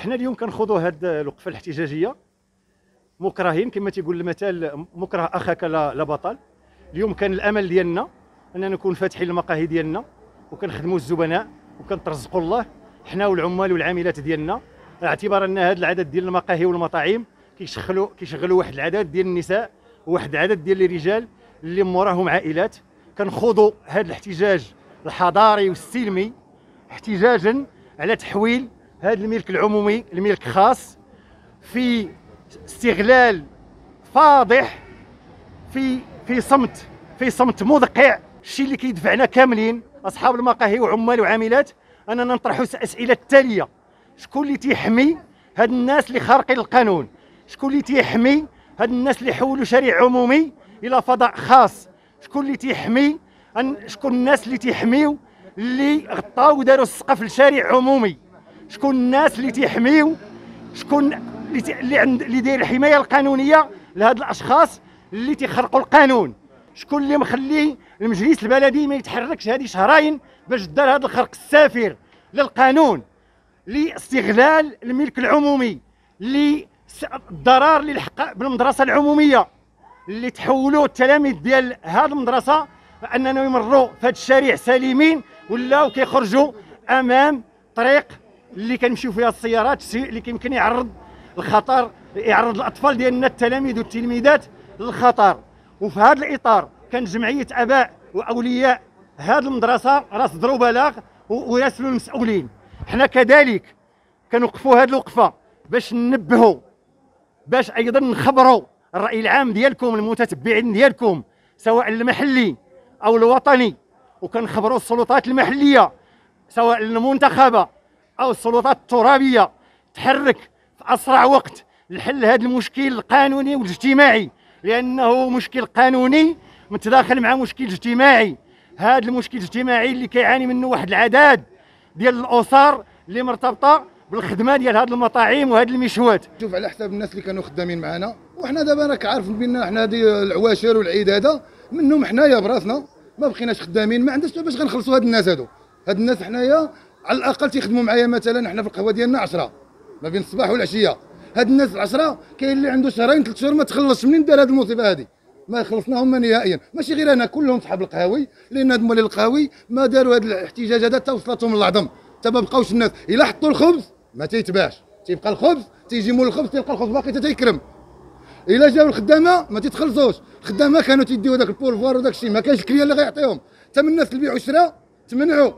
حنا اليوم كنخوضوا هذه الوقفة الاحتجاجية. مكرهين كما تيقول المثال مكره أخاك لا بطل. اليوم كان الأمل ديالنا أننا نكون فاتحين المقاهي ديالنا وكنخدموا الزبناء وكنترزقوا الله حنا والعمال والعاملات ديالنا. اعتبار أن هذا العدد ديال المقاهي والمطاعم كيشغلوا كيشغلوا واحد العدد ديال النساء وواحد العدد ديال الرجال اللي موراهم عائلات. كنخوضوا هذا الاحتجاج الحضاري والسلمي احتجاجا على تحويل هذا الملك العمومي لملك خاص في استغلال فاضح في في صمت في صمت مدقع. الشيء اللي كيدفعنا كاملين أصحاب المقاهي وعمال وعاملات أننا نطرحوا الاسئله التاليه شكون اللي تيحمي هاد الناس اللي خارقين القانون؟ شكون اللي تيحمي هاد الناس اللي حولوا شارع عمومي إلى فضاء خاص؟ شكون اللي تيحمي شكون الناس اللي تيحميو اللي غطاو وداروا السقف لشارع عمومي؟ شكون الناس اللي تيحميو؟ شكون اللي عند اللي داير الحماية القانونية لهاد الأشخاص اللي تيخرقوا القانون؟ شكون اللي مخلي المجلس البلدي ما يتحركش هذه شهرين باش دار هذا الخرق السافر للقانون؟ لاستغلال الملك العمومي للضرر اللي لحق بالمدرسة العمومية اللي تحولوا التلاميذ ديال هذه المدرسة اننا يمروا في هذا الشارع سالمين ولاو كيخرجوا أمام طريق اللي كنمشيو فيها السيارات اللي كيمكن يعرض الخطر يعرض الأطفال ديالنا التلاميذ والتلميذات للخطر. وفي هذا الإطار كان جمعية أباء وأولياء هذه المدرسة راه صدروا بلاغ ويراسلوا المسؤولين. حنا كذلك كنوقفوا هذه الوقفة باش ننبهوا باش أيضا نخبروا الرأي العام ديالكم المتتبعين ديالكم سواء المحلي أو الوطني. وكنخبروا السلطات المحلية سواء المنتخبة أو السلطات الترابية. تحرك في أسرع وقت لحل هذا المشكل القانوني والاجتماعي. لأنه مشكل قانوني متداخل مع مشكل اجتماعي. هذا المشكل الاجتماعي اللي كيعاني منه واحد العدد ديال الاسر اللي مرتبطة بالخدمة ديال هذه المطاعم وهذه المشوات. شوف على حساب الناس اللي كانوا خدامين معنا وحنا دابا راك عارف بان حنا هذه العواشر والعيد هذا منهم حنايا براسنا. ما بقيناش خدامين ما عندناش باش غنخلصوا هاد الناس هادو. هاد الناس حنايا على الأقل تيخدموا معايا مثلا حنا في القهوة ديالنا 10 ما بين الصباح والعشية. هاد الناس العشرة كاين اللي عنده شهرين ثلاث شهور ما تخلصش. منين دار هاد المصيبه هادي؟ ما خلصناهم نهائيا. ماشي غير أنا كلهم صحاب القهاوي لأن هاد مولي القهاوي ما داروا هاد الاحتجاج هذا حتى وصلتهم للعظم. حتى ما بقاوش الناس. إلا حطوا الخبز ما تيتباعش. تيبقى الخبز تيجي مول الخبز تلقى الخبز باقي تيكرم. إلا جاو الخدامة ما تتخلصوش. الخدامة كانوا تيديو داك ال pourboire وداك الشيء. ما كانش ال client اللي غيعطيهم. حتى من الناس اللي بيعوا الشراء تمنعوا.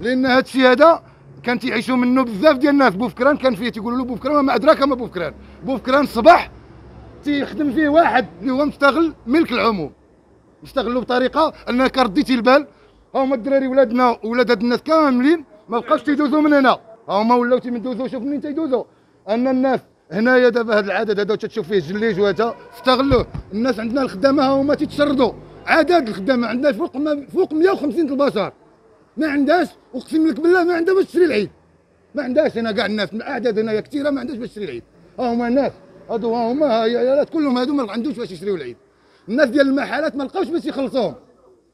لأن هذا الشيء هذا كان تيعيشوا منه بزاف ديال الناس. بوفكران كان فيه تيقولوا له بوفكران وما أدراك ما بوفكران بوفكران الصباح تيخدم فيه واحد اللي هو مستغل ملك العموم. مستغلوا بطريقة انك رديتي البال. هما الدراري ولادنا ولاد هاد الناس كاملين ما بقاوش تيدوزوا من هنا. هما ولاو تيدوزوا شوف منين تيدوزوا. أن الناس هنايا دابا هذا العدد هذا تشوف فيه جليج وهذا استغلوه. الناس عندنا الخدامة هما تيتشردوا عدد الخدامة عندنا فوق فوق 150 البشر. ما عندهاش أقسم لك بالله ما عندها باش تشري العيد. ما عندهاش هنا كاع الناس الاعداد هنايا كثيرة ما عندهاش باش تشري العيد. ها هما الناس هادو ها هما عيالات كلهم هادو ما عندوش باش يشريو العيد. الناس ديال المحلات ما لقاوش باش يخلصوهم.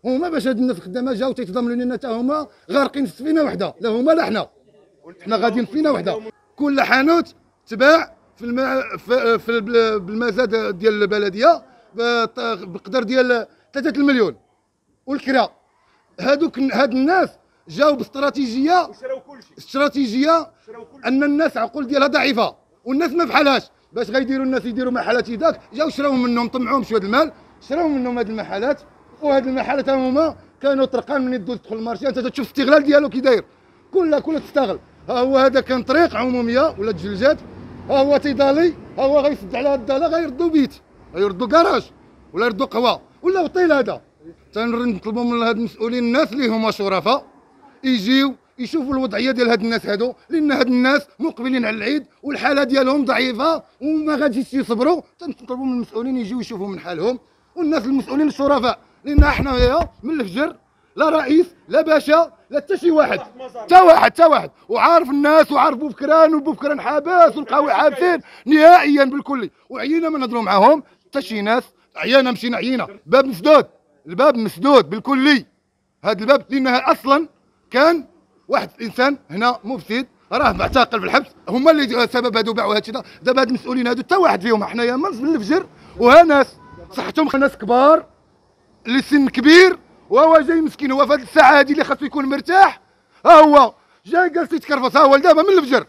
هما باش هاد الناس الخدامه جاو تيتضامنوا لنا حتى هما غارقين في سفينة وحدة. لا هما لا حنا. حنا غاديين في سفينة وحدة. كل حانوت تباع في الماء في, في بالمزاد ديال البلدية بقدر ديال 3 المليون. والكرا. هادوك هاد الناس جاوا باستراتيجيه استراتيجية أن الناس عقول ديالها ضعيفة والناس ما بحالهاش. باش غيديروا الناس يديروا محلات يداك جاو شراوهم منهم طمعوهم شوية المال شراوهم منهم هاد المحلات. وهاد المحلات هما كانوا طرقان من يدوز تدخل المارشي. أنت تشوف الاستغلال ديالو كي داير. كلها كلها تستغل. ها هو هذا كان طريق عمومية ولا تجلجات ها هو تيضالي ها هو غيسد على الدالة غيردوا بيت غيردوا كراج ولا يردوا قهوة ولا وطيل هذا. تنطلبوا من هاد المسؤولين الناس اللي هما شرفاء يجيو يشوفوا الوضعية ديال هاد الناس هادو لأن هاد الناس مقبلين على العيد والحالة ديالهم ضعيفة وما غاديش يصبروا. تنطلبوا من المسؤولين يجيو يشوفوا من حالهم. والناس المسؤولين الشرفاء لأن إحنا من الفجر لا رئيس لا باشا لا حتى شي واحد. حتى واحد حتى واحد. وعارف الناس وعارف بوفكران وبوفكران حابس والقهوي حابسين نهائيا بالكل. وعينا ما نهضروا معاهم. حتى شي ناس عيانا مشينا عيينا. باب مسدود. الباب مسدود بالكلي. هذا الباب لأنها أصلا كان واحد الإنسان هنا مفسد راه معتقل في الحبس. هما اللي سبب هادو باعوا هادشي دا. دابا هاد المسؤولين هادو حتى واحد فيهم حنايا من الفجر وها ناس. صحتهم ناس كبار اللي سن كبير وهو جاي مسكين. هو في هاد الساعة هادي اللي خاصو يكون مرتاح ها هو. جاي جالس يتكرفص ها هو. دابا من الفجر.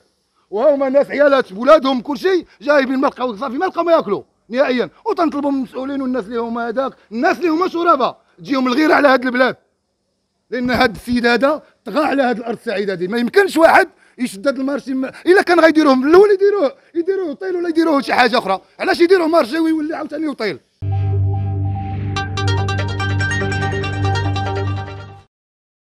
وهما ناس عيالات بولادهم كل شيء جايبين ما لقاو صافي ما لقاو ما ياكلوا نهائيا. وتنطلبوا من المسؤولين والناس اللي هما هذاك. الناس اللي هما شرفاء تجيهم الغيره على هاد البلاد. لأن هاد السيد هذا طغى على هاد الأرض السعيدة هذه. ما يمكنش واحد يشد هاد المارشي. م- إلا كان غيديروه. من الأول يديروه. يديروه طيل ولا يديروه شي حاجة أخرى. علاش يديروه مارشي ويولي عاوتاني يطيل